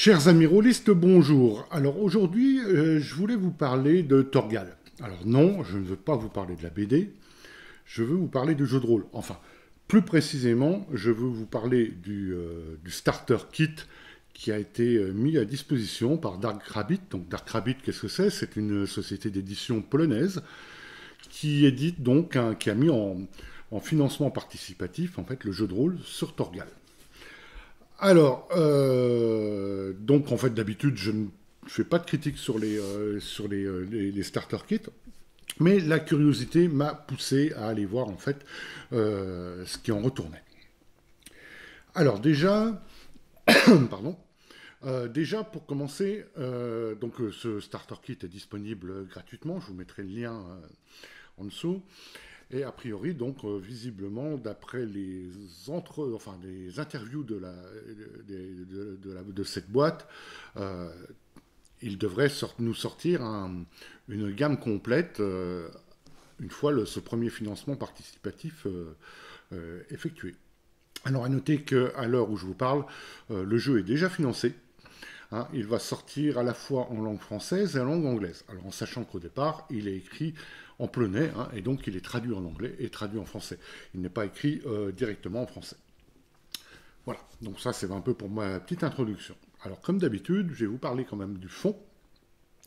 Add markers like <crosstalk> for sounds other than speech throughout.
Chers amis rôlistes, bonjour. Alors aujourd'hui, euh, je voulais vous parler de Torgal. Alors non, je ne veux pas vous parler de la BD, je veux vous parler du jeu de rôle. Enfin, plus précisément, je veux vous parler du, euh, starter kit qui a été euh, mis à disposition par Dark Rabbit. Donc Dark Rabbit, qu'est-ce que c'est? C'est une société d'édition polonaise qui édite donc, qui a mis en, en financement participatif en fait le jeu de rôle sur Torgal. Alors, euh, donc en fait d'habitude je ne fais pas de critique sur les, euh, euh, les, starter kits, mais la curiosité m'a poussé à aller voir en fait ce qui en retournait. Alors déjà, <coughs> pardon, déjà pour commencer, donc ce starter kit est disponible gratuitement, je vous mettrai le lien en dessous. Et a priori, donc, euh, visiblement, d'après les, interviews de, cette boîte, euh, il devrait nous sortir une gamme complète euh, une fois ce premier financement participatif effectué. Alors à noter qu'à l'heure où je vous parle, le jeu est déjà financé. Hein. il va sortir à la fois en langue française et en langue anglaise. Alors en sachant qu'au départ, il est écrit en polonais, hein, et donc il est traduit en anglais et traduit en français. Il n'est pas écrit euh, directement en français. Voilà, donc ça c'est un peu pour ma petite introduction. Alors comme d'habitude, je vais vous parler quand même du fond.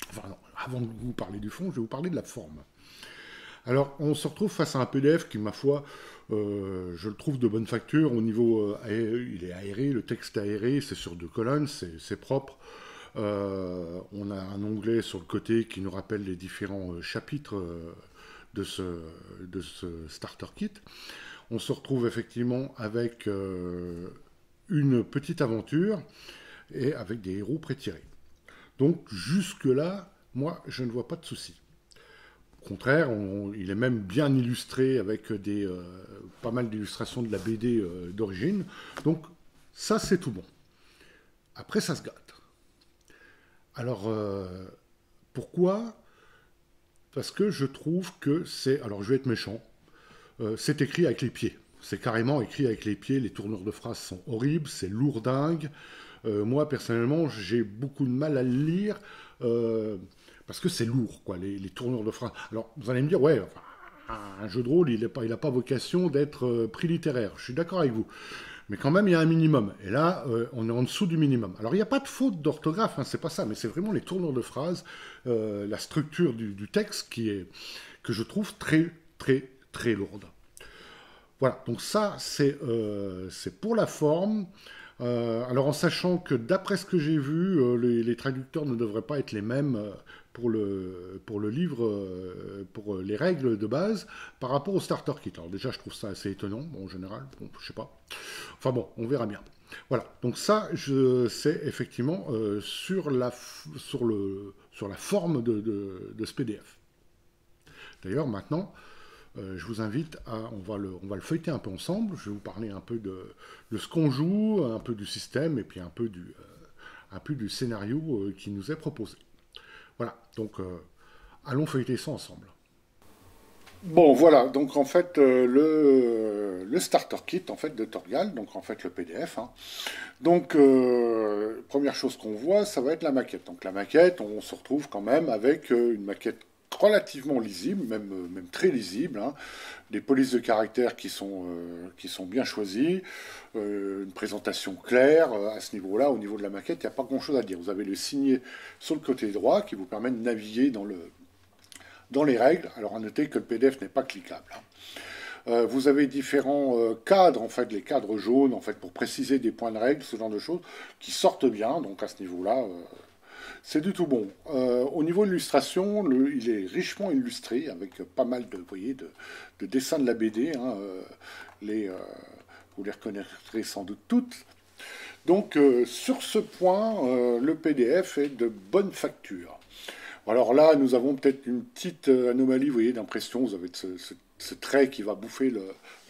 Enfin avant de vous parler du fond, je vais vous parler de la forme. Alors on se retrouve face à un PDF qui, ma foi, euh, je le trouve de bonne facture. Au niveau, euh, il est aéré, le texte aéré, c'est sur deux colonnes, c'est propre. Euh, on a un onglet sur le côté qui nous rappelle les différents euh, chapitres euh, de ce, starter kit. On se retrouve effectivement avec une petite aventure et avec des héros prétirés. Donc jusque-là, moi, je ne vois pas de souci. Au contraire, il est même bien illustré avec des, pas mal d'illustrations de la BD d'origine. Donc ça, c'est tout bon. Après, ça se gâte. Alors, euh, pourquoi? Parce que je trouve que c'est... Alors, je vais être méchant. Euh, c'est écrit avec les pieds. C'est carrément écrit avec les pieds. Les tournures de phrases sont horribles. C'est lourdingue. Euh, moi, personnellement, j'ai beaucoup de mal à le lire parce que c'est lourd, quoi, les, tournures de phrases. Alors, vous allez me dire, ouais, un jeu de rôle, il n'a pas, pas, vocation d'être prix littéraire. Je suis d'accord avec vous mais quand même, il y a un minimum. Et là, euh, on est en dessous du minimum. Alors, il n'y a pas de faute d'orthographe, hein, c'est pas ça, mais c'est vraiment les tournures de phrases, euh, la structure du, texte qui est, que je trouve très, très, très lourde. Voilà, donc ça, c'est euh, pour la forme. Alors, en sachant que d'après ce que j'ai vu, les, les, traducteurs ne devraient pas être les mêmes pour le, pour le livre, euh, pour les règles de base, par rapport au starter kit. Alors déjà, je trouve ça assez étonnant, en général, bon, je sais pas. Enfin bon, on verra bien. Voilà, donc ça, c'est effectivement euh, sur, la, sur, le, sur la forme de, de, ce PDF. D'ailleurs, maintenant, euh, je vous invite à, on va, le, on va le feuilleter un peu ensemble, je vais vous parler un peu de, de ce qu'on joue, un peu du système, et puis un peu du, un peu du scénario qui nous est proposé. Voilà, donc euh, allons feuilleter ça ensemble. Bon, voilà, donc en fait, euh, le, starter kit en fait, de Torgal, donc en fait le PDF. Hein. Donc, euh, première chose qu'on voit, ça va être la maquette. Donc la maquette, on se retrouve quand même avec une maquette relativement lisible, même, euh, très lisible, hein. des polices de caractère qui sont, euh, bien choisies, euh, une présentation claire à ce niveau-là, au niveau de la maquette, il n'y a pas grand-chose à dire. Vous avez le signé sur le côté droit qui vous permet de naviguer dans les règles. Alors à noter que le PDF n'est pas cliquable. Hein. vous avez différents cadres, en fait, les cadres jaunes, en fait, pour préciser des points de règle, ce genre de choses, qui sortent bien. Donc à ce niveau-là, c'est du tout bon. Euh, au niveau de l'illustration, il est richement illustré avec pas mal de, dessins de la BD. Hein, euh, euh, vous les reconnaîtrez sans doute toutes. Donc sur ce point, le PDF est de bonne facture. Alors là, nous avons peut-être une petite anomalie, vous voyez, d'impression. Vous avez ce, trait qui va bouffer le,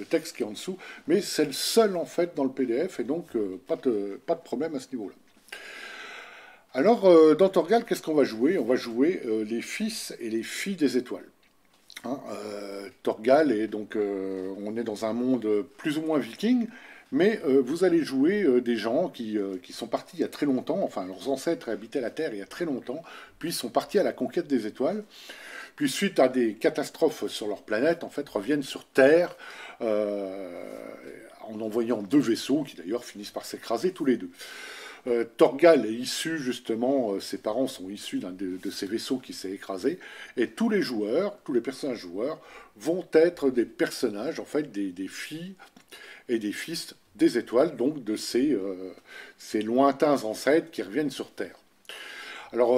texte qui est en dessous, mais c'est le seul en fait dans le PDF et donc pas de problème à ce niveau-là. Alors, euh, dans Torgal, qu'est-ce qu'on va jouer? On va jouer euh, les fils et les filles des étoiles. Hein, euh, Torgal est donc, on est dans un monde plus ou moins viking, mais vous allez jouer des gens qui, qui, sont partis il y a très longtemps, enfin leurs ancêtres habitaient la Terre il y a très longtemps, puis sont partis à la conquête des étoiles, puis suite à des catastrophes sur leur planète, en fait, reviennent sur Terre en envoyant deux vaisseaux qui d'ailleurs finissent par s'écraser tous les deux. Euh, Torgal est issu justement, euh, ses parents sont issus d'un de, ces vaisseaux qui s'est écrasé, et tous les joueurs, tous les personnages joueurs vont être des personnages, en fait, des, filles et des fils des étoiles, donc de ces, euh, ces lointains ancêtres qui reviennent sur Terre. Alors,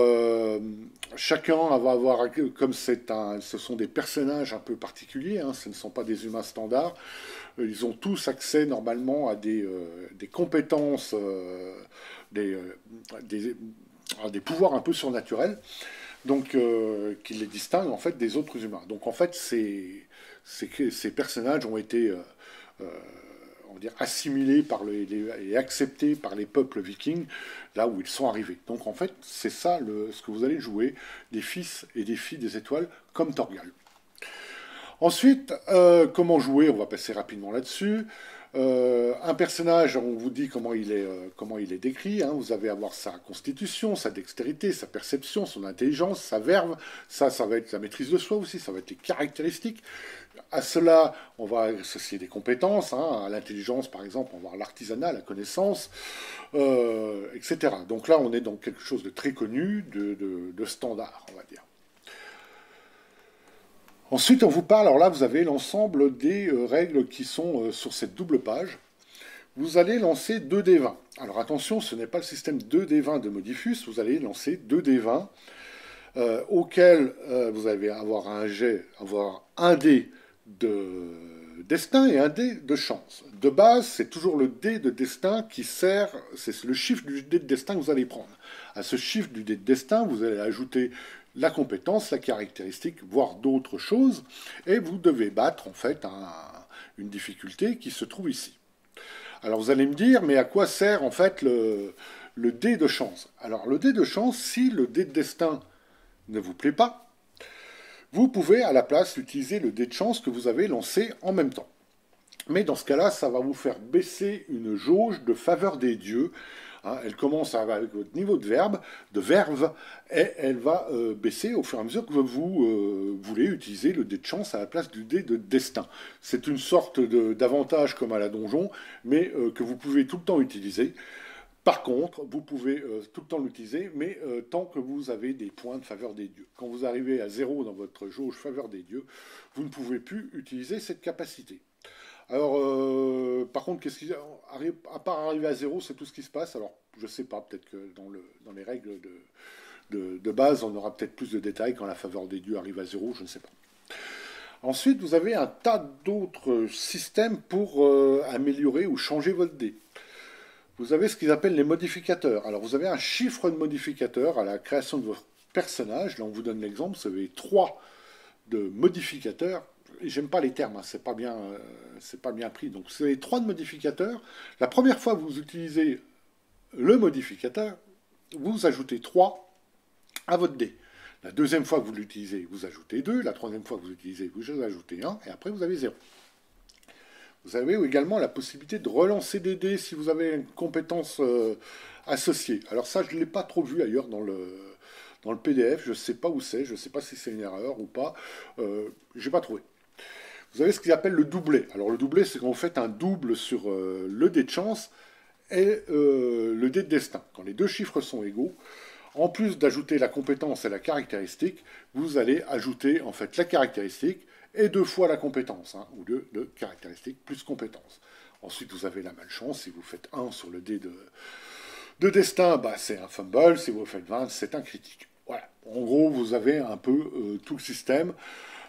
chacun va avoir, comme un, ce sont des personnages un peu particuliers, hein, ce ne sont pas des humains standards, ils ont tous accès normalement à des, des compétences des, euh, des, pouvoirs un peu surnaturels, donc euh, qui les distinguent en fait des autres humains. Donc en fait, ces, personnages ont été euh, assimilés par et acceptés par les peuples vikings là où ils sont arrivés. Donc en fait, c'est ça le, ce que vous allez jouer, des fils et des filles des étoiles comme Torgal. Ensuite, comment jouer On va passer rapidement là-dessus. Euh, un personnage, on vous dit comment il est, euh, comment il est décrit. Hein. Vous avez à voir sa constitution, sa dextérité, sa perception, son intelligence, sa verve. Ça, ça va être la maîtrise de soi aussi. Ça va être les caractéristiques. À cela, on va associer des compétences. Hein. À l'intelligence, par exemple, on va voir l'artisanat, la connaissance, euh, etc. Donc là, on est dans quelque chose de très connu, de standard, on va dire. Ensuite, on vous parle, alors là, vous avez l'ensemble des euh, règles qui sont euh, sur cette double page. Vous allez lancer 2 d 20. Alors attention, ce n'est pas le système 2 d 20 de Modifus, vous allez lancer 2 d 20 euh, auquel vous allez avoir un jet, avoir un dé de destin et un dé de chance. De base, c'est toujours le dé de destin qui sert, c'est le chiffre du dé de destin que vous allez prendre. À ce chiffre du dé de destin, vous allez ajouter la compétence, la caractéristique, voire d'autres choses, et vous devez battre en fait une difficulté qui se trouve ici. Alors vous allez me dire, mais à quoi sert en fait le, dé de chance? Alors le dé de chance, si le dé de destin ne vous plaît pas, vous pouvez à la place utiliser le dé de chance que vous avez lancé en même temps. Mais dans ce cas-là, ça va vous faire baisser une jauge de faveur des dieux Hein, elle commence avec votre niveau de verbe, de verve, et elle va euh, baisser au fur et à mesure que vous euh, voulez utiliser le dé de chance à la place du dé de destin. C'est une sorte d'avantage comme à la donjon, mais euh, que vous pouvez tout le temps utiliser. Par contre, vous pouvez tout le temps l'utiliser, mais tant que vous avez des points de faveur des dieux. Quand vous arrivez à zéro dans votre jauge faveur des dieux, vous ne pouvez plus utiliser cette capacité. Alors, par contre, qu'est-ce qui arrive, à part arriver à zéro, c'est tout ce qui se passe. Alors, je sais pas, peut-être que dans, le, dans les règles de, de, base, on aura peut-être plus de détails quand la faveur des dieux arrive à zéro, je ne sais pas. Ensuite, vous avez un tas d'autres systèmes pour euh, améliorer ou changer votre dé. Vous avez ce qu'ils appellent les modificateurs. Alors, vous avez un chiffre de modificateur à la création de votre personnage. Là, on vous donne l'exemple. Vous avez trois de modificateurs j'aime pas les termes, hein, c'est pas bien, euh, c'est pas bien pris. Donc c'est trois de modificateurs. La première fois que vous utilisez le modificateur, vous ajoutez 3 à votre dé. La deuxième fois que vous l'utilisez, vous ajoutez 2. La troisième fois que vous l'utilisez, vous ajoutez 1. Et après, vous avez 0. Vous avez également la possibilité de relancer des dés si vous avez une compétence euh, associée. Alors ça, je ne l'ai pas trop vu ailleurs dans le, dans le PDF. Je ne sais pas où c'est. Je ne sais pas si c'est une erreur ou pas. Euh, je n'ai pas trouvé. Vous avez ce qu'ils appellent le doublé. Alors le doublé, c'est quand vous faites un double sur euh, le dé de chance et euh, le dé de destin. Quand les deux chiffres sont égaux, en plus d'ajouter la compétence et la caractéristique, vous allez ajouter en fait la caractéristique et deux fois la compétence, hein, ou deux de caractéristique plus compétence. Ensuite, vous avez la malchance. Si vous faites 1 sur le dé de, de destin, bah, c'est un fumble. Si vous faites 20, c'est un critique. Voilà. En gros, vous avez un peu euh, tout le système.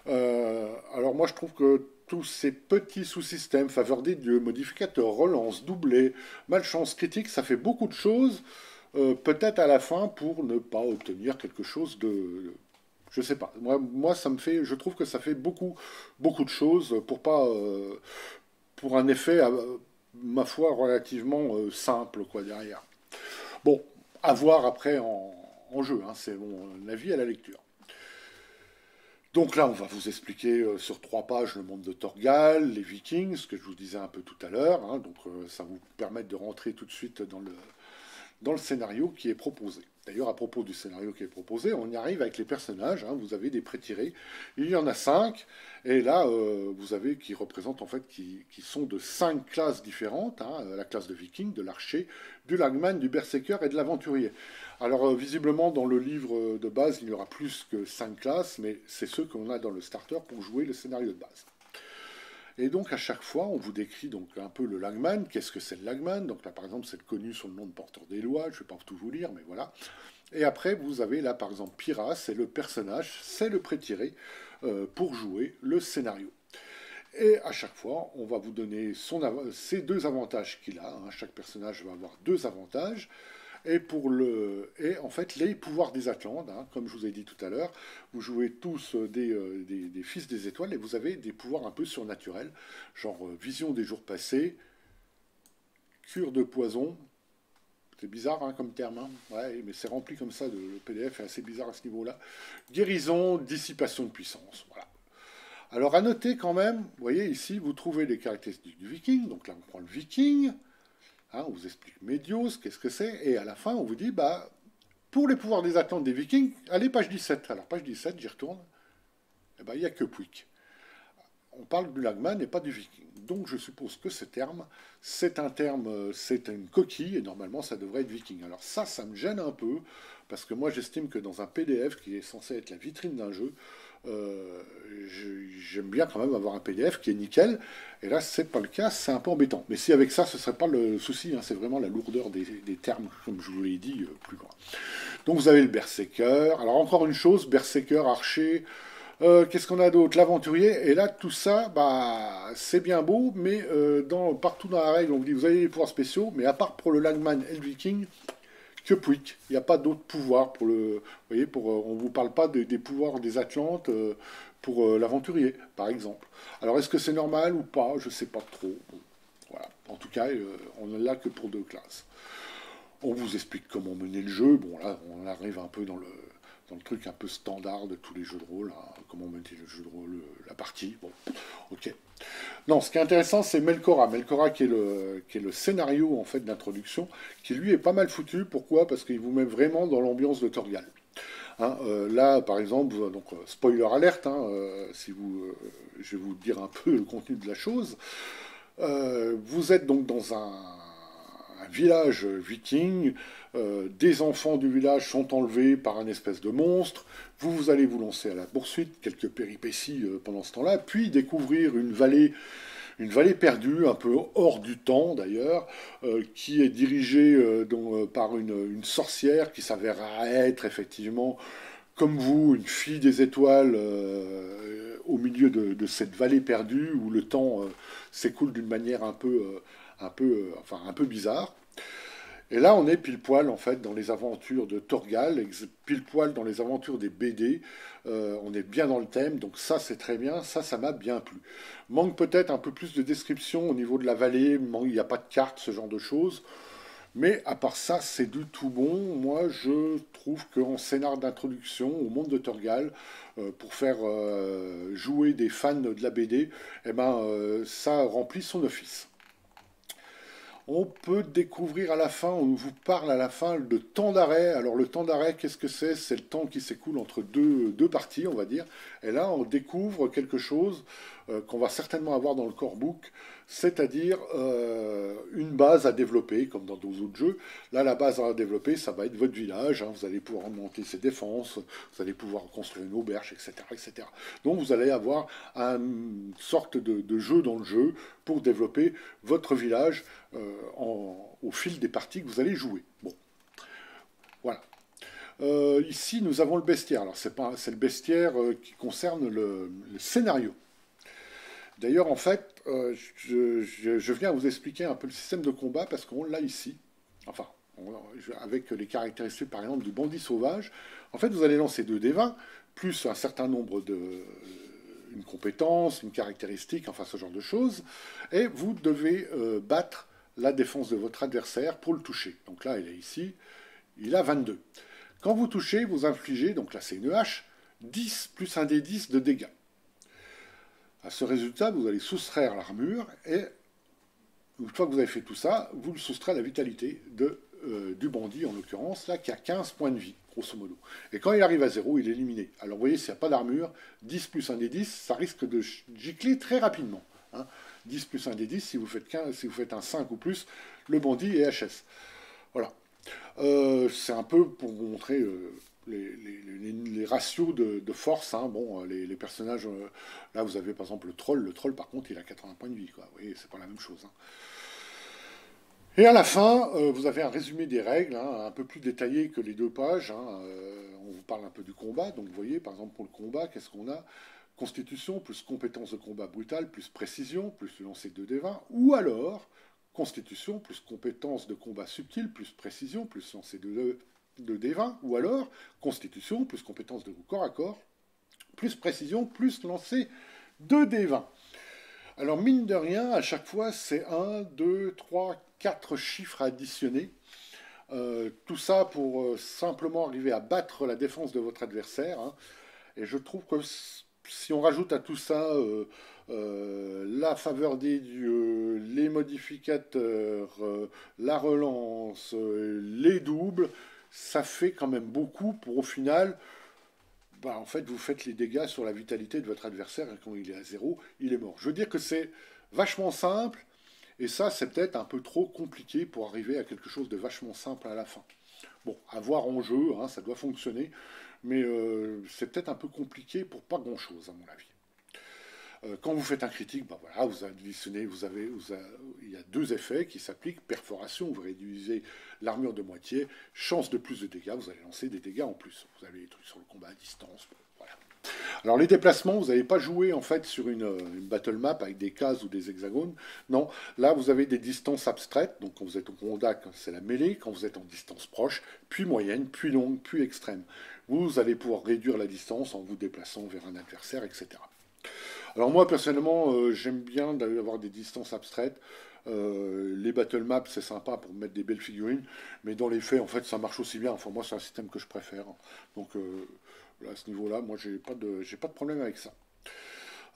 Euh, alors moi je trouve que tous ces petits sous-systèmes, faveur des dieux, modificateurs, relance, doublé, malchance, critique, ça fait beaucoup de choses, euh, peut-être à la fin pour ne pas obtenir quelque chose de... Je sais pas. Moi, ça me fait, je trouve que ça fait beaucoup, beaucoup de choses pour pas, euh, pour un effet, ma foi, relativement simple quoi derrière. Bon, à voir après en, jeu. Hein, c'est mon avis à la lecture. Donc là, on va vous expliquer euh, sur trois pages le monde de Torgal, les Vikings, ce que je vous disais un peu tout à l'heure. Hein. donc euh, ça vous permet de rentrer tout de suite dans le, dans le scénario qui est proposé. D'ailleurs, à propos du scénario qui est proposé, on y arrive avec les personnages. Hein. vous avez des pré-tirés. Il y en a cinq. Et là, euh, vous avez qui représentent en fait, qui, sont de cinq classes différentes. Hein. la classe de viking, de l'archer, du lagman, du berserker et de l'aventurier. Alors, euh, visiblement, dans le livre de base, il y aura plus que cinq classes, mais c'est ceux qu'on a dans le starter pour jouer le scénario de base. Et donc à chaque fois, on vous décrit donc un peu le Langman. Qu'est-ce que c'est le Langman Donc là, par exemple, c'est connu sous le nom de porteur des lois. Je ne vais pas tout vous lire, mais voilà. Et après, vous avez là, par exemple, Pyrrha, c'est le personnage, c'est le pré-tiré euh, pour jouer le scénario. Et à chaque fois, on va vous donner son, ces deux avantages qu'il a. Hein. Chaque personnage va avoir deux avantages et pour le et en fait les pouvoirs des Atlantes, hein, comme je vous ai dit tout à l'heure, vous jouez tous euh, euh, des, des, fils des étoiles et vous avez des pouvoirs un peu surnaturels, genre euh, vision des jours passés, cure de poison. C'est bizarre hein, comme terme, hein. mais c'est rempli comme ça. Le PDF est assez bizarre à ce niveau-là. Guérison, dissipation de puissance. Voilà. Alors à noter quand même, vous voyez ici, vous trouvez les caractéristiques du viking. Donc là, on prend le viking. Hein, on vous explique Medios, qu'est-ce que c'est, et à la fin, on vous dit, bah, pour les pouvoirs des Atlantes des Vikings, allez, page 17. Alors, page 17, j'y retourne, eh ben, il n'y a que Puig. On parle du Lagman et pas du Viking. Donc, je suppose que ce terme, c'est un terme, c'est une coquille, et normalement, ça devrait être Viking. Alors, ça, ça me gêne un peu, parce que moi, j'estime que dans un PDF qui est censé être la vitrine d'un jeu, euh, j'aime bien quand même avoir un PDF qui est nickel. Et là, c'est pas le cas, c'est un peu embêtant. Mais si avec ça, ce serait pas le souci, hein, c'est vraiment la lourdeur des, termes, comme je vous l'ai dit euh, plus loin. Donc vous avez le berserker. Alors encore une chose, berserker, archer. Euh, qu'est-ce qu'on a d'autre? L'aventurier. Et là, tout ça, bah, c'est bien beau, mais dans, partout dans la règle, on vous dit vous avez les pouvoirs spéciaux, mais à part pour le Langman et le Viking, que Puig. Il n'y a pas d'autres pouvoirs pour le. Vous voyez, euh, on ne vous parle pas des pouvoirs des Atlantes euh, pour euh, l'aventurier, par exemple. Alors, est-ce que c'est normal ou pas? Je ne sais pas trop. voilà. En tout cas, on n'est là que pour deux classes. On vous explique comment mener le jeu. Bon, là, on arrive un peu dans le, dans le truc un peu standard de tous les jeux de rôle. Hein. Comment mener le jeu de rôle, la partie. Bon, ok. Non, ce qui est intéressant, c'est Melkora. Melkora qui est le, qui est le scénario en fait d'introduction, qui lui est pas mal foutu. Pourquoi? Parce qu'il vous met vraiment dans l'ambiance de Torgal. Hein, euh, là, par exemple, donc euh, spoiler alerte, hein, euh, si vous, je vais vous dire un peu le contenu de la chose. vous êtes donc dans un, un village viking. des enfants du village sont enlevés par un espèce de monstre. Vous, vous allez vous lancer à la poursuite, quelques péripéties euh, pendant ce temps-là, puis découvrir une vallée, une vallée perdue, un peu hors du temps d'ailleurs, euh, qui est dirigée euh, par une, sorcière qui s'avérera être effectivement, comme vous, une fille des étoiles au milieu de, cette vallée perdue où le temps s'écoule d'une manière un peu, un peu, enfin, un peu bizarre. Et là, on est pile poil en fait dans les aventures de Torgal, pile poil dans les aventures des BD. Euh, on est bien dans le thème, donc ça c'est très bien, ça ça m'a bien plu. Manque peut-être un peu plus de description au niveau de la vallée, il n'y a pas de carte, ce genre de choses. Mais à part ça, c'est du tout bon. Moi, je trouve qu'en scénar d'introduction au monde de Torgal, euh, pour faire euh, jouer des fans de la BD, eh ben, ça remplit son office. On peut découvrir à la fin, on vous parle à la fin de temps d'arrêt. Alors le temps d'arrêt, qu'est-ce que c'est? C'est le temps qui s'écoule entre deux, parties, on va dire. Et là, on découvre quelque chose euh, qu'on va certainement avoir dans le core book, c'est-à-dire euh, une base à développer, comme dans d'autres autres jeux. Là, la base à développer, ça va être votre village. Hein. vous allez pouvoir monter ses défenses, vous allez pouvoir construire une auberge, etc., etc. Donc, vous allez avoir une sorte de, jeu dans le jeu pour développer votre village euh, au fil des parties que vous allez jouer. Bon, voilà. ici, nous avons le bestiaire. Alors, c'est le bestiaire qui concerne le scénario. D'ailleurs, en fait, euh, je, viens vous expliquer un peu le système de combat parce qu'on l'a ici. Enfin, avec les caractéristiques, par exemple, du bandit sauvage. En fait, vous allez lancer 2 d 20 plus un certain nombre de. une compétence, une caractéristique, enfin ce genre de choses. Et vous devez euh, battre la défense de votre adversaire pour le toucher. Donc là, il est ici. Il a 22. Quand vous touchez, vous infligez, donc là c'est une hache, 10 plus un des 10 de dégâts. À ce résultat, vous allez soustraire l'armure et une fois que vous avez fait tout ça, vous le soustrayez à la vitalité euh, du bandit, en l'occurrence, là, qui a 15 points de vie, grosso modo. Et quand il arrive à 0, il est éliminé. Alors vous voyez, s'il n'y a pas d'armure, 10 plus 1 des 10, ça risque de gicler très rapidement. 10 hein. plus 1 des 10, si vous, faites 15, si vous faites un 5 ou plus, le bandit est HS. Voilà. Euh, c'est un peu pour vous montrer euh, les, ratios de, force. Hein. Bon, euh, les, personnages, là vous avez par exemple le troll. Le troll, par contre, il a 80 points de vie. Quoi. Vous voyez, c'est pas la même chose. Hein. Et à la fin, vous avez un résumé des règles, hein, un peu plus détaillé que les deux pages. on vous parle un peu du combat. Donc vous voyez, par exemple, pour le combat, qu'est-ce qu'on a? Constitution plus compétence de combat brutal plus précision plus lancer de D20. Ou alors, constitution plus compétence de combat subtil plus précision plus lancer de, de D20, ou alors constitution plus compétence de corps à corps plus précision plus lancer de D20. Alors mine de rien, à chaque fois, c'est 1, 2, 3, 4 chiffres additionnés. Euh, tout ça pour euh, simplement arriver à battre la défense de votre adversaire. Hein. Et je trouve que si on rajoute à tout ça euh, euh, la faveur des dieux, les modificateurs, euh, la relance, les doubles, ça fait quand même beaucoup pour au final, bah, en fait, vous faites les dégâts sur la vitalité de votre adversaire et quand il est à zéro, il est mort. Je veux dire que c'est vachement simple et ça, c'est peut-être un peu trop compliqué pour arriver à quelque chose de vachement simple à la fin. Bon, à en jeu, hein, ça doit fonctionner, mais c'est peut-être un peu compliqué pour pas grand-chose, à mon avis. Euh, quand vous faites un critique, ben voilà, vous additionnez, vous avez, il y a deux effets qui s'appliquent. Perforation, vous réduisez l'armure de moitié. Chance de plus de dégâts, vous allez lancer des dégâts en plus. Vous avez des trucs sur le combat à distance. Alors les déplacements, vous n'avez pas joué en fait sur une, battle map avec des cases ou des hexagones. Non, là vous avez des distances abstraites. Donc quand vous êtes au combat, c'est la mêlée. Quand vous êtes en distance proche, puis moyenne, puis longue, puis extrême. Vous allez pouvoir réduire la distance en vous déplaçant vers un adversaire, etc. Alors moi, personnellement, euh, j'aime bien d'avoir des distances abstraites. Euh, les battle maps, c'est sympa pour mettre des belles figurines, mais dans les faits, en fait, ça marche aussi bien. Enfin, moi, c'est un système que je préfère. Donc, euh, à ce niveau-là, moi, j'ai pas pas de problème avec ça.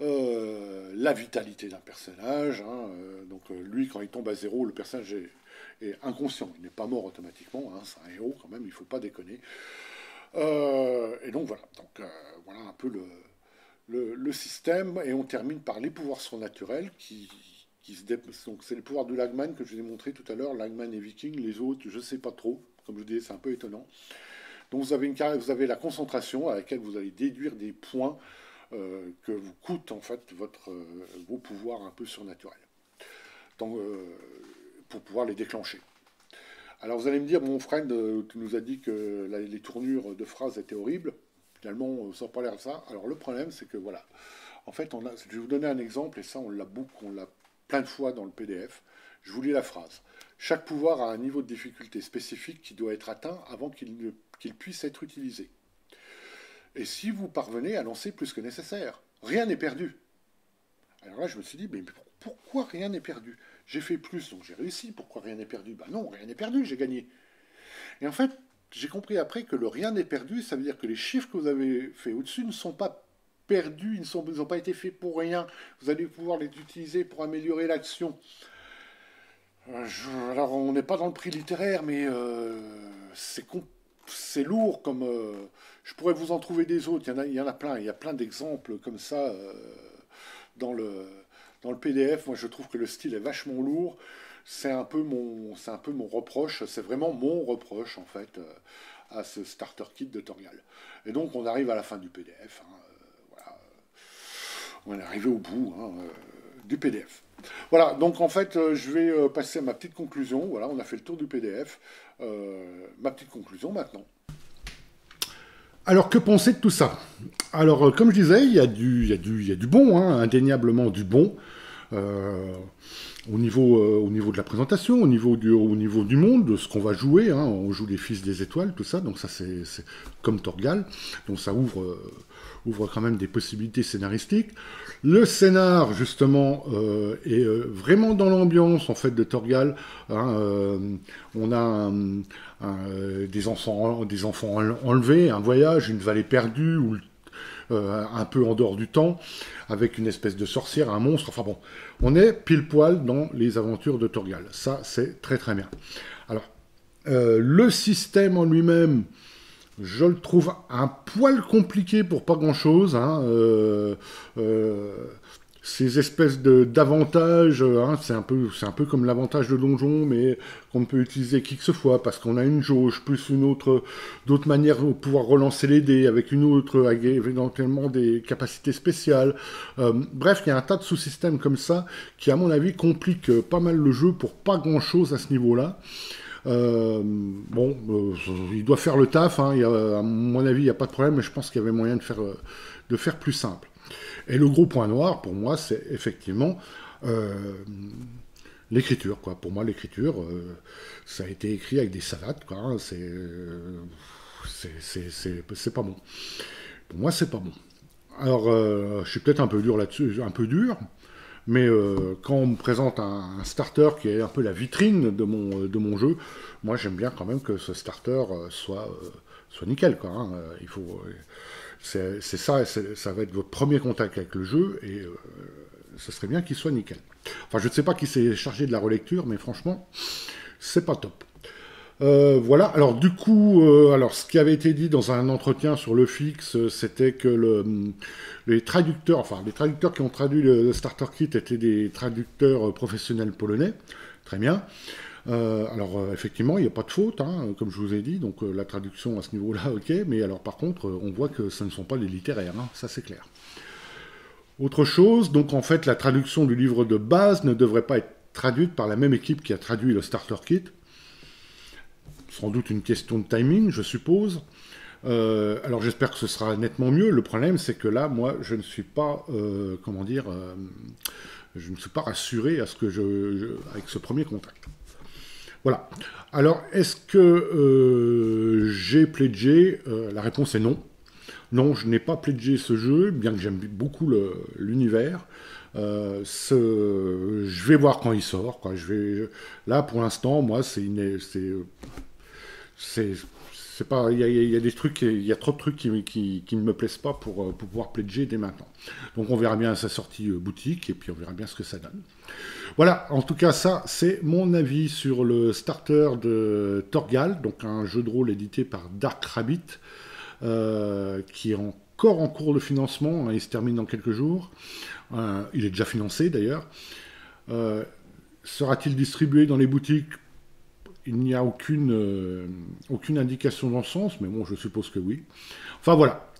la vitalité d'un personnage. Hein, donc, lui, quand il tombe à zéro, le personnage est, inconscient. Il n'est pas mort automatiquement. Hein, c'est un héros quand même. Il faut pas déconner. Et donc voilà. Donc voilà un peu le le, système, et on termine par les pouvoirs surnaturels qui, qui se. Donc c'est le pouvoir de Lagman que je vous ai montré tout à l'heure, Lagman et Viking, les autres, je ne sais pas trop, comme je disais, c'est un peu étonnant. Donc vous avez, une, vous avez la concentration à laquelle vous allez déduire des points euh, que vous coûtent en fait votre, euh, vos pouvoirs un peu surnaturels. Donc, euh, pour pouvoir les déclencher. Alors vous allez me dire, mon frère nous a dit que les tournures de phrases étaient horribles. Finalement, sans parler de ça. Alors le problème, c'est que voilà. En fait, je vais vous donner un exemple, et ça, on l'a beaucoup, on l'a plein de fois dans le PDF. Je vous lis la phrase. Chaque pouvoir a un niveau de difficulté spécifique qui doit être atteint avant qu'il puisse être utilisé. Et si vous parvenez à lancer plus que nécessaire, rien n'est perdu. Alors là, je me suis dit, mais pourquoi rien n'est perdu? J'ai fait plus, donc j'ai réussi. Pourquoi rien n'est perdu? Ben non, rien n'est perdu, j'ai gagné. Et en fait, j'ai compris après que le rien n'est perdu, ça veut dire que les chiffres que vous avez fait au-dessus ne sont pas perdus, ils n'ont pas été faits pour rien. Vous allez pouvoir les utiliser pour améliorer l'action. Euh, alors, on n'est pas dans le prix littéraire, mais euh, c'est lourd comme. Euh, je pourrais vous en trouver des autres. Il y en a, il y en a plein. Il y a plein d'exemples comme ça dans, le, dans le PDF. Moi, je trouve que le style est vachement lourd c'est un peu mon, reproche, c'est vraiment mon reproche en fait euh, à ce starter kit de Torgal. Et donc on arrive à la fin du PDF. Hein, euh. On est arrivé au bout hein, euh, du PDF. Voilà, donc en fait, je vais passer à ma petite conclusion. Voilà, on a fait le tour du PDF. ma petite conclusion maintenant. Alors, que penser de tout ça? Alors, comme je disais, il y a du, il y y a du bon, hein, indéniablement du bon au niveau, euh, au niveau de la présentation, au niveau du, au niveau du monde, de ce qu'on va jouer. Hein. on joue les Fils des Étoiles, tout ça, donc ça c'est comme Torgal. Donc ça ouvre, euh, ouvre quand même des possibilités scénaristiques. Le scénar, justement, euh, est vraiment dans l'ambiance en fait de Torgal. Hein. on a des, enfants, des enfants enlevés, un voyage, une vallée perdue où un peu en dehors du temps, avec une espèce de sorcière, un monstre, enfin bon, on est pile poil dans les aventures de Torgal. Ça, c'est très très bien. Alors, le système en lui-même, je le trouve un poil compliqué pour pas grand-chose. Hein, ces espèces d'avantages, hein, c'est un, peu, un peu comme l'avantage de donjon, mais qu'on ne peut utiliser qui que ce soit, parce qu'on a une jauge, plus une autre, d'autres manières de pouvoir relancer les dés, avec une autre, éventuellement des capacités spéciales. Euh, bref, il y a un tas de sous-systèmes comme ça, qui à mon avis compliquent pas mal le jeu pour pas grand-chose à ce niveau-là. Euh, bon, euh, il doit faire le taf, hein, à mon avis, il n'y a pas de problème, mais je pense qu'il y avait moyen de faire, de faire plus simple. Et le gros point noir, pour moi, c'est effectivement euh, l'écriture. Quoi. Pour moi, l'écriture, euh, ça a été écrit avec des savates. Quoi. Hein. Euh, c'est, pas bon. Pour moi, c'est pas bon. Alors, je suis peut-être un peu dur là-dessus, un peu dur, mais quand on me présente un, starter qui est un peu la vitrine de mon jeu, moi j'aime bien quand même que ce starter soit, soit nickel. Quoi, hein. Il faut c'est ça, ça va être votre premier contact avec le jeu, et euh, ce serait bien qu'il soit nickel. Enfin, je ne sais pas qui s'est chargé de la relecture, mais franchement, c'est pas top. Euh, voilà, alors du coup, euh, alors ce qui avait été dit dans un entretien sur le fixe, c'était que le, les traducteurs, enfin les traducteurs qui ont traduit le Starter Kit étaient des traducteurs professionnels polonais, très bien. Euh, alors euh, effectivement, il n'y a pas de faute, hein, comme je vous ai dit, donc euh, la traduction à ce niveau-là, <laughs> ok, mais alors par contre, on voit que ce ne sont pas des littéraires, hein, ça c'est clair. Autre chose, donc en fait, la traduction du livre de base ne devrait pas être traduite par la même équipe qui a traduit le Starter Kit. Sans doute une question de timing, je suppose. alors j'espère que ce sera nettement mieux. Le problème, c'est que là, moi, je ne suis pas, comment dire, je ne suis pas rassuré à ce que avec ce premier contact. Voilà. Alors, est-ce que euh, j'ai pledgé euh, La réponse est non. Non, je n'ai pas pledgé ce jeu, bien que j'aime beaucoup l'univers. Euh, je vais voir quand il sort. Là, pour l'instant, moi, c'est pas, il y, a des trucs, il y a trop de trucs qui, ne me plaisent pas pour, pour pouvoir pledger dès maintenant. Donc on verra bien sa sortie boutique et puis on verra bien ce que ça donne. Voilà, en tout cas, ça, c'est mon avis sur le starter de Torgal, donc un jeu de rôle édité par Dark Rabbit, euh, qui est encore en cours de financement, hein, il se termine dans quelques jours. Euh, il est déjà financé d'ailleurs. Euh, sera-t-il distribué dans les boutiques? Il n'y a aucune, aucune indication dans ce sens, mais bon, je suppose que oui. Enfin voilà.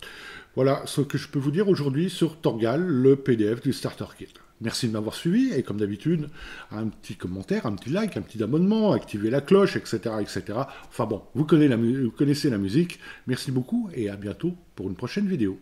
Voilà ce que je peux vous dire aujourd'hui sur Torgal, le PDF du Starter Kit. Merci de m'avoir suivi et comme d'habitude, un petit commentaire, un petit like, un petit abonnement, activer la cloche, etc. etc. Enfin bon, vous connaissez la musique. Merci beaucoup et à bientôt pour une prochaine vidéo.